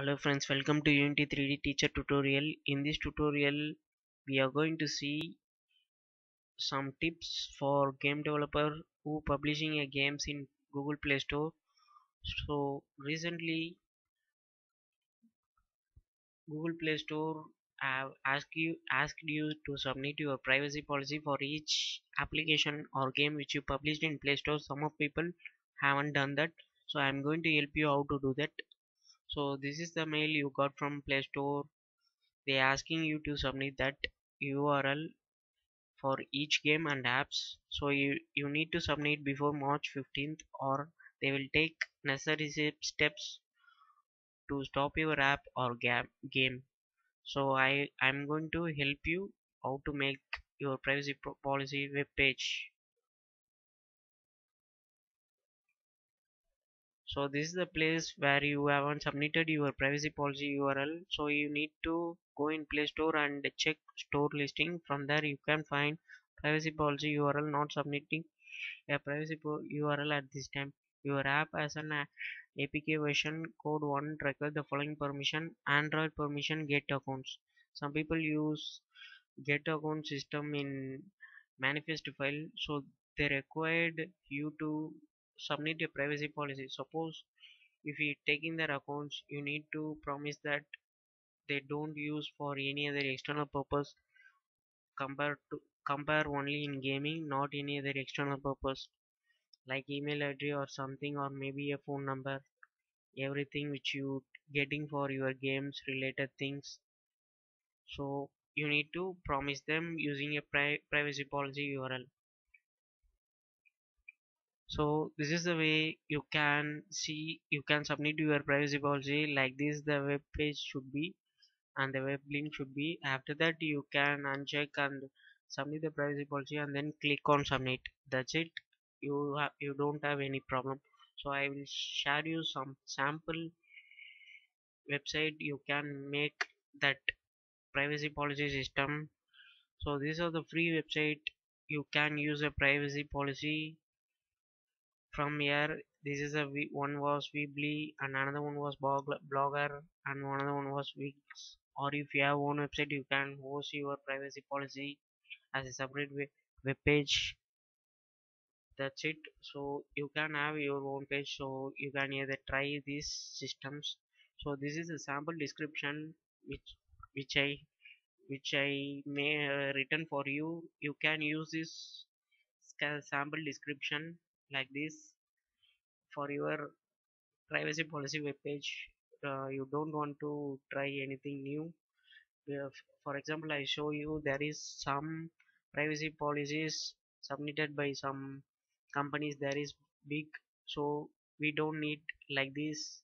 Hello friends, welcome to Unity 3D teacher tutorial. In this tutorial, we are going to see some tips for game developer who publishing a games in Google Play Store. So recently, Google Play Store have asked you asked you to submit your privacy policy for each application or game which you published in Play Store. Some of people haven't done that, so I'm going to help you how to do that so this is the mail you got from play store. They are asking you to submit that url for each game and apps. So you you need to submit before march 15th or they will take necessary steps to stop your app or game. So i i'm going to help you how to make your privacy policy web page so this is the place where you haven't submitted your privacy policy url so you need to go in play store and check store listing. From there you can find privacy policy url not submitting a privacy url at this time. Your app as an uh, apk version code 1 require the following permission android permission get accounts. Some people use get account system in manifest file. So they required you to submit a privacy policy. Suppose if you taking their accounts you need to promise that they don't use for any other external purpose compare to compare only in gaming not any other external purpose like email address or something or maybe a phone number. Everything which you getting for your games related things. So you need to promise them using a pri privacy policy url so this is the way you can see you can submit your privacy policy like this the web page should be and the web link should be. After that you can uncheck and submit the privacy policy and then click on submit. That's it. You have you don't have any problem. So i will share you some sample website you can make that privacy policy system. So these are the free website. You can use a privacy policy from here this is a one was weebly and another one was blogger and another one was wix or if you have own website you can host your privacy policy as a separate web page. That's it. So you can have your own page so you can either try these systems. So this is a sample description which which i which i may uh, written for you. You can use this sample description like this for your privacy policy web page uh, you don't want to try anything new. For example i show you there is some privacy policies submitted by some companies there is big so we don't need like this.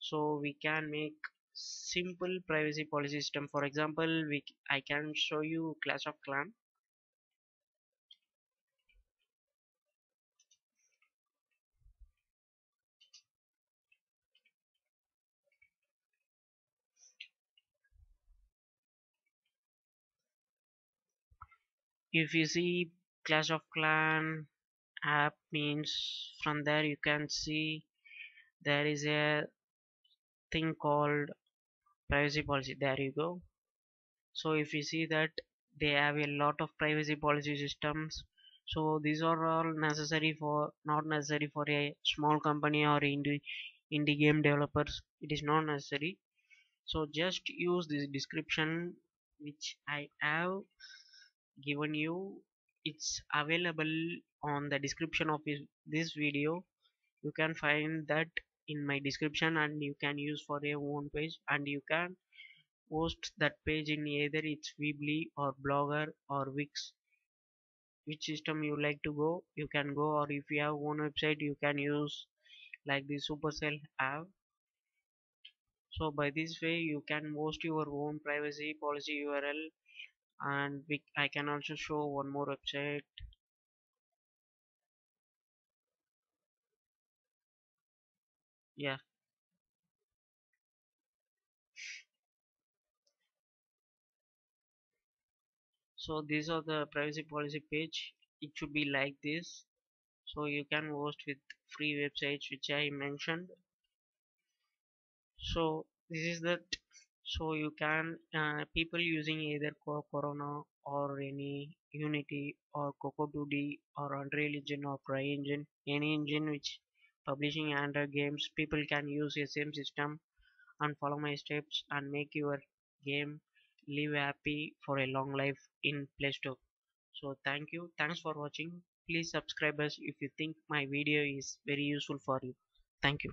So we can make simple privacy policy system. For example we i can show you clash of clan if you see clash of clan app means from there you can see there is a thing called privacy policy. There you go. So if you see that they have a lot of privacy policy systems so these are all necessary for not necessary for a small company or indie indie game developers. It is not necessary. So just use this description which i have given you it's available on the description of this video. You can find that in my description and you can use for your own page and you can post that page in either it's weebly or blogger or wix. Which system you like to go you can go. Or if you have own website you can use like the supercell app. So by this way you can post your own privacy policy url and we, I can also show one more website yeah. So these are the privacy policy page. It should be like this. So you can host with free websites which I mentioned. So this is the so you can uh, people using either corona or any unity or coco 2d or unreal engine or CryEngine any engine which publishing android games people can use the same system and follow my steps and make your game live happy for a long life in play store. So thank you. Thanks for watching. Please subscribe us if you think my video is very useful for you. Thank you